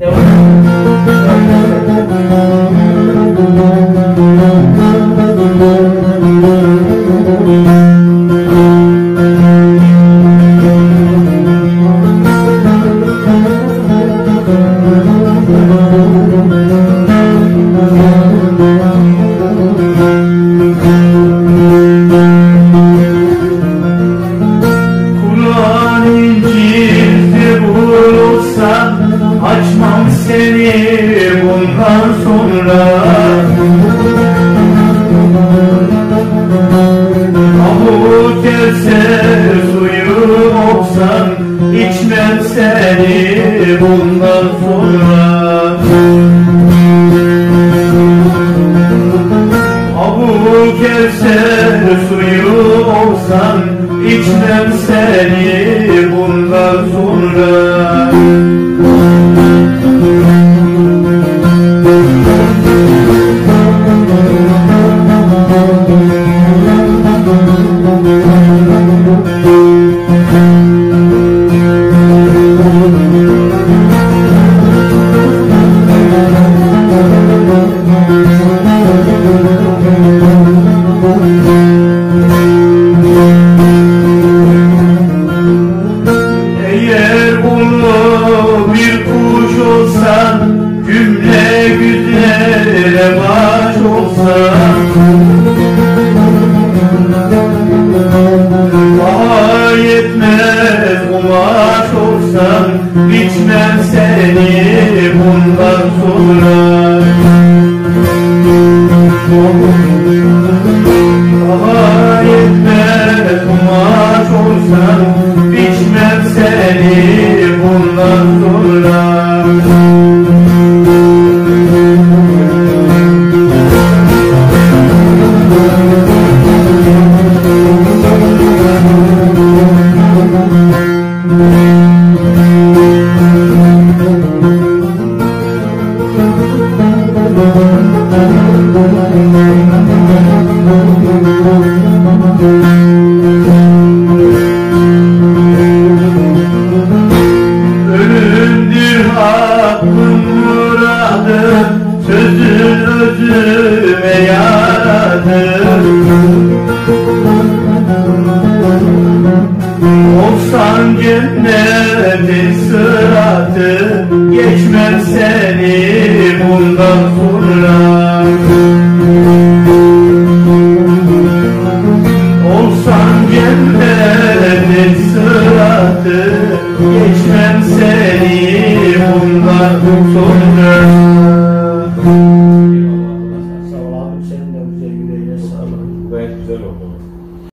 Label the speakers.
Speaker 1: não hoje. Açmam seni bundan sonra. Ahu Kevser suyu olsan içmem seni bundan sonra. Abu Kevser suyu olsan içmem seni bundan sonra Biçmem seni bundan sonra Olsan cennetin sıratı Geçmem seni Geçmem seni